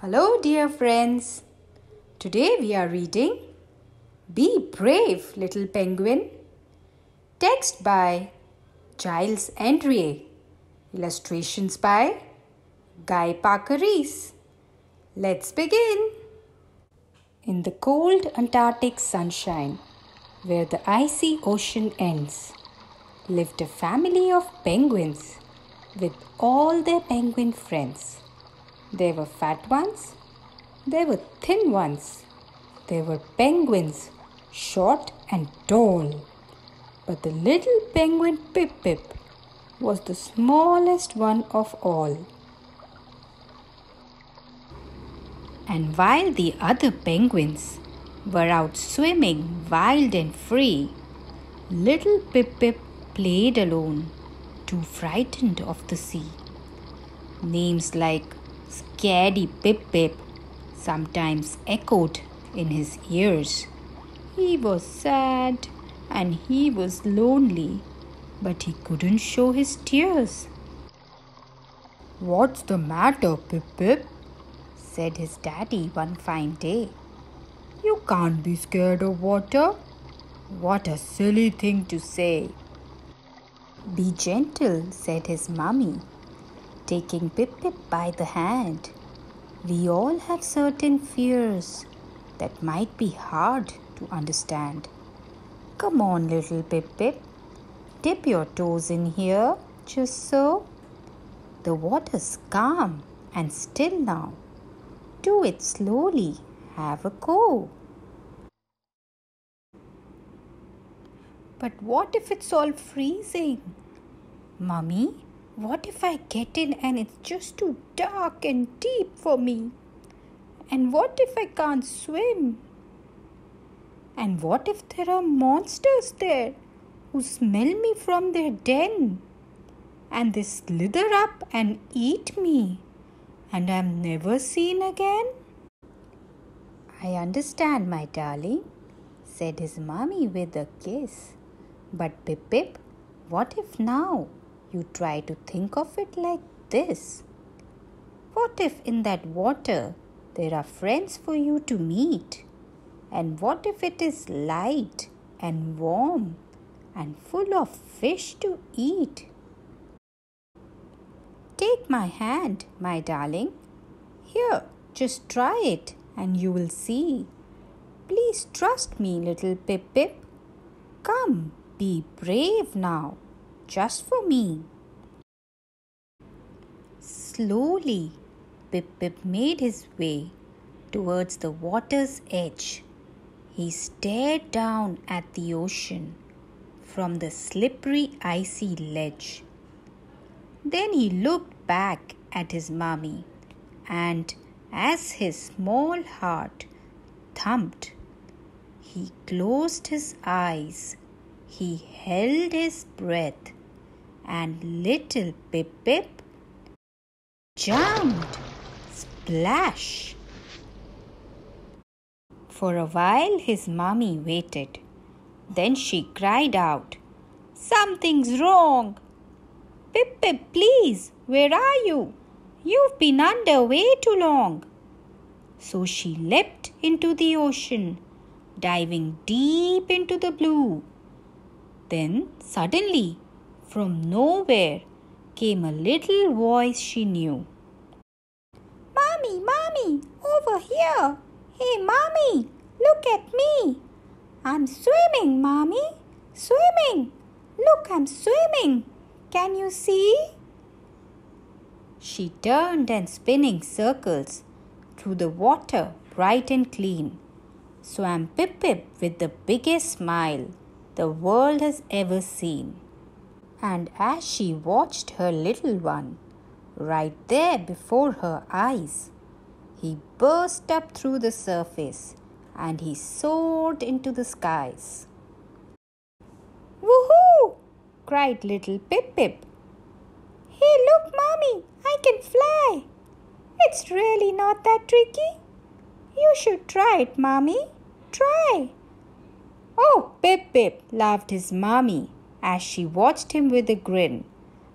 Hello, dear friends. Today we are reading Be Brave, Little Penguin. Text by Giles Andreae. Illustrations by Guy Parker Rees. Let's begin. In the cold Antarctic sunshine, where the icy ocean ends, lived a family of penguins with all their penguin friends. There were fat ones, there were thin ones, there were penguins, short and tall. But the little penguin Pip Pip was the smallest one of all. And while the other penguins were out swimming wild and free, little Pip Pip played alone, too frightened of the sea. Names like Scaredy Pip Pip sometimes echoed in his ears. He was sad and he was lonely, but he couldn't show his tears. What's the matter, Pip Pip? said his daddy one fine day. You can't be scared of water. What a silly thing to say. Be gentle, said his mummy, taking Pip Pip by the hand. We all have certain fears that might be hard to understand. Come on, little Pip Pip. Dip your toes in here, just so. The water's calm and still now. Do it slowly. Have a go. But what if it's all freezing? Mummy, what if I get in and it's just too dark and deep for me? And what if I can't swim? And what if there are monsters there who smell me from their den? And they slither up and eat me, and I'm never seen again? I understand, my darling, said his mammy with a kiss. But Pip Pip, what if now you try to think of it like this? What if in that water there are friends for you to meet? And what if it is light and warm and full of fish to eat? Take my hand, my darling. Here, just try it and you will see. Please trust me, little Pip Pip. Come, be brave now, just for me. Slowly, Pip Pip made his way towards the water's edge. He stared down at the ocean from the slippery icy ledge. Then he looked back at his mummy, and as his small heart thumped, he closed his eyes, he held his breath, and little Pip Pip jumped splash. For a while his mummy waited. Then she cried out, Something's wrong! Pip Pip, please, where are you? You've been under way too long. So she leapt into the ocean, diving deep into the blue. Then suddenly, from nowhere, came a little voice she knew. Mommy, Mommy, over here. Hey, Mommy, look at me. I'm swimming, Mommy, swimming. Look, I'm swimming. Can you see? She turned and spinning circles through the water bright and clean. Swam Pip Pip with the biggest smile the world has ever seen. And as she watched her little one, right there before her eyes, he burst up through the surface and he soared into the skies. Woohoo! cried little Pip Pip. Hey, look, Mommy, I can fly. It's really not that tricky. You should try it, Mommy. Try. Oh, Pip Pip, laughed his mommy as she watched him with a grin.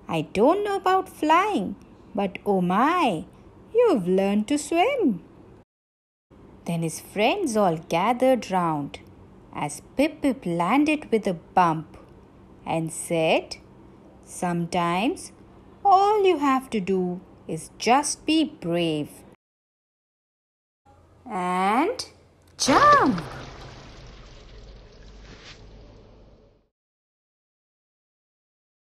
I don't know about flying, but oh my, You've learned to swim. Then his friends all gathered round as Pip Pip landed with a bump and said, Sometimes all you have to do is just be brave and jump.